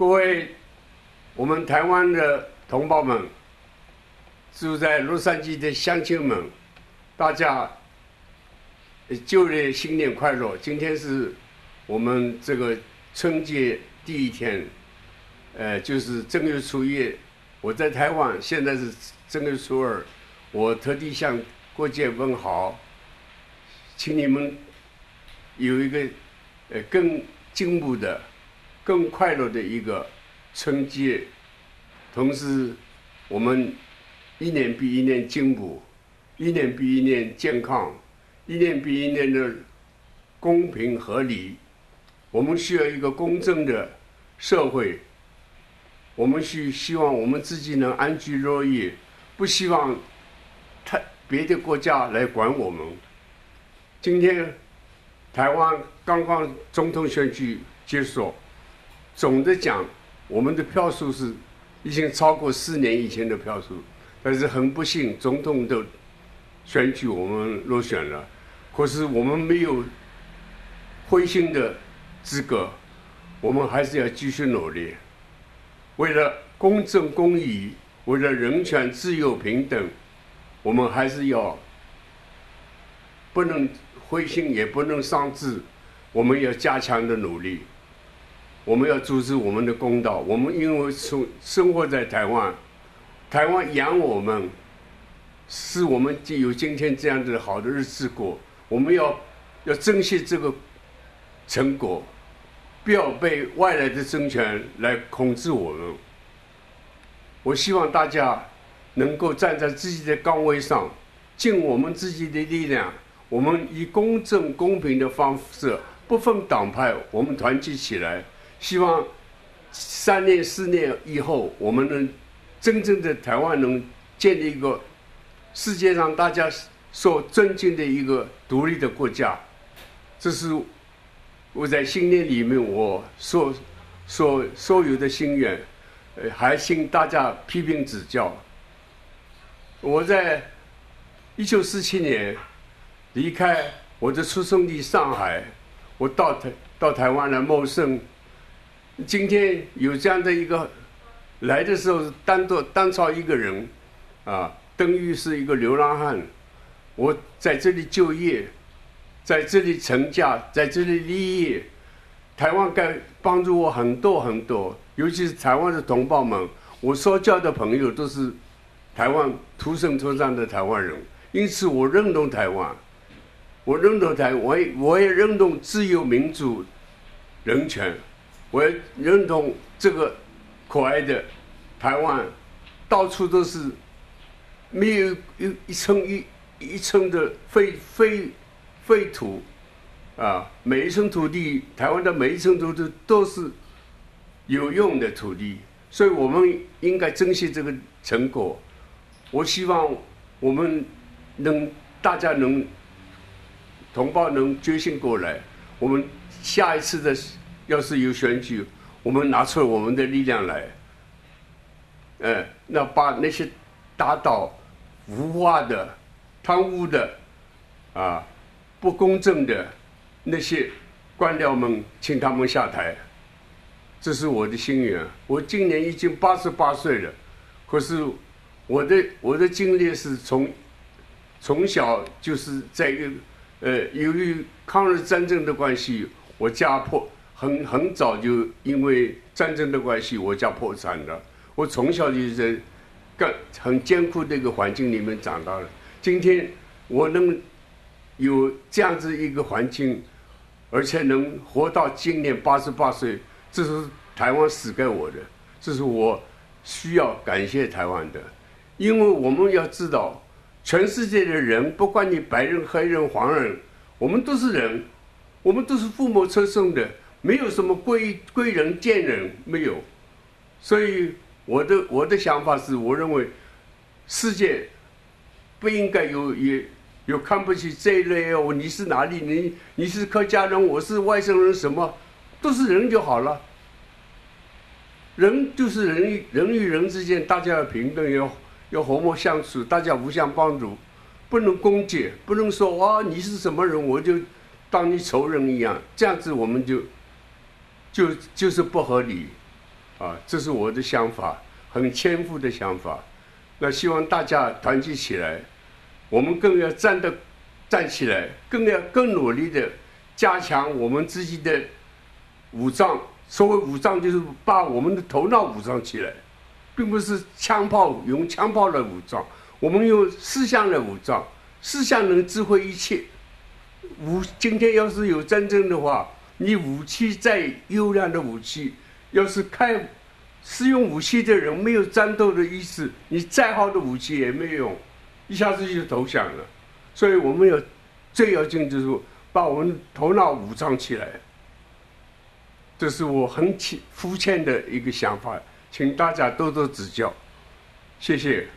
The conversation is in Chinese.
各位，我们台湾的同胞们，住在洛杉矶的乡亲们，大家旧年新年快乐！今天是我们这个春节第一天，呃，就是正月初一。我在台湾，现在是正月初二，我特地向各界问好，请你们有一个呃更进步的。更快乐的一个春节，同时，我们一年比一年进步，一年比一年健康，一年比一年的公平合理。我们需要一个公正的社会。我们需希望我们自己能安居乐业，不希望太别的国家来管我们。今天，台湾刚刚总统选举结束。总的讲，我们的票数是已经超过四年以前的票数，但是很不幸，总统的选举我们落选了。可是我们没有灰心的资格，我们还是要继续努力，为了公正公义，为了人权自由平等，我们还是要不能灰心，也不能丧志，我们要加强的努力。我们要主持我们的公道。我们因为生生活在台湾，台湾养我们，使我们就有今天这样的好的日子过。我们要要珍惜这个成果，不要被外来的政权来控制我们。我希望大家能够站在自己的岗位上，尽我们自己的力量。我们以公正公平的方式，不分党派，我们团结起来。希望三年四年以后，我们能真正的台湾能建立一个世界上大家所尊敬的一个独立的国家。这是我在新年里面我所所所有的心愿，呃，还请大家批评指教。我在一九四七年离开我的出生地上海，我到台到台湾来谋生。今天有这样的一个来的时候是单独单操一个人，啊，等于是一个流浪汉。我在这里就业，在这里成家，在这里立业。台湾该帮助我很多很多，尤其是台湾的同胞们。我所交的朋友都是台湾土生土长的台湾人，因此我认同台湾，我认同台，我也我也认同自由民主人权。我认同这个可爱的台湾，到处都是没有一一层一一层的废废废土啊！每一层土地，台湾的每一层土地都是有用的土地，所以我们应该珍惜这个成果。我希望我们能大家能同胞能觉醒过来，我们下一次的。要是有选举，我们拿出我们的力量来，呃，那把那些打倒腐化的、贪污的、啊不公正的那些官僚们，请他们下台。这是我的心愿。我今年已经八十八岁了，可是我的我的经历是从从小就是在一个呃，由于抗日战争的关系，我家破。很很早就因为战争的关系，我家破产了。我从小就在干很艰苦的一个环境里面长大了。今天我能有这样子一个环境，而且能活到今年八十八岁，这是台湾死给我的，这是我需要感谢台湾的。因为我们要知道，全世界的人，不管你白人、黑人、黄人，我们都是人，我们都是父母出生的。没有什么贵贵人贱人没有，所以我的我的想法是，我认为世界不应该有也有看不起这一类哦。你是哪里？你你是客家人，我是外省人，什么都是人就好了。人就是人人与人之间，大家要平等，要要和睦相处，大家互相帮助，不能攻击，不能说哦你是什么人，我就当你仇人一样，这样子我们就。就就是不合理，啊，这是我的想法，很谦虚的想法。那希望大家团结起来，我们更要站得站起来，更要更努力的加强我们自己的武装。所谓武装，就是把我们的头脑武装起来，并不是枪炮用枪炮来武装，我们用思想来武装。思想能智慧一切。武今天要是有战争的话，你武器再优良的武器，要是开使用武器的人没有战斗的意思，你再好的武器也没用，一下子就投降了。所以我们要最要紧就是把我们头脑武装起来。这是我很浅肤浅的一个想法，请大家多多指教，谢谢。